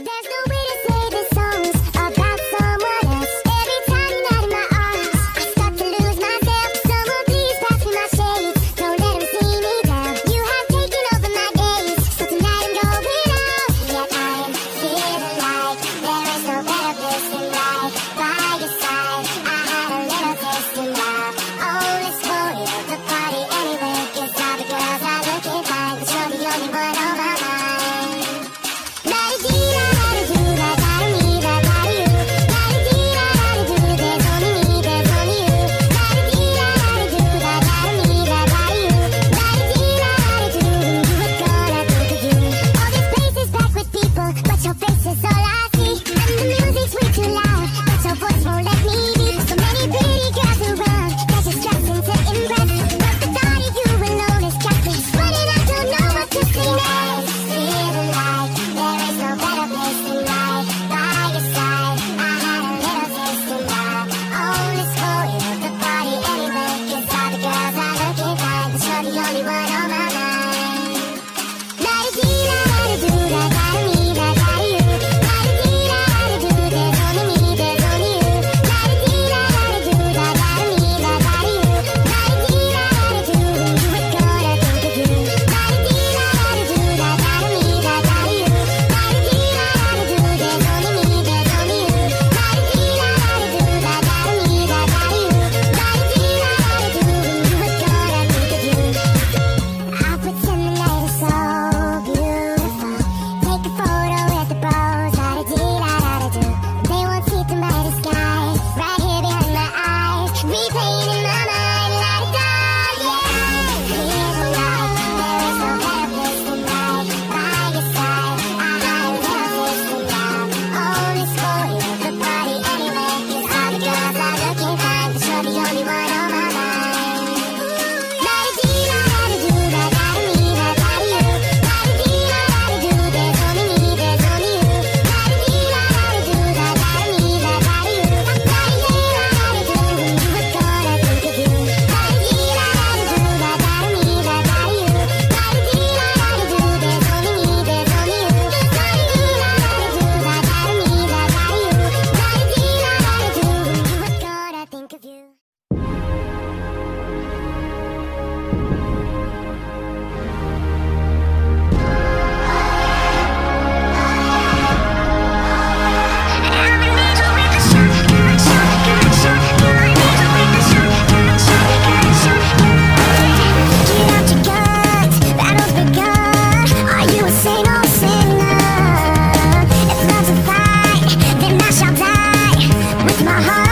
There's no way my heart.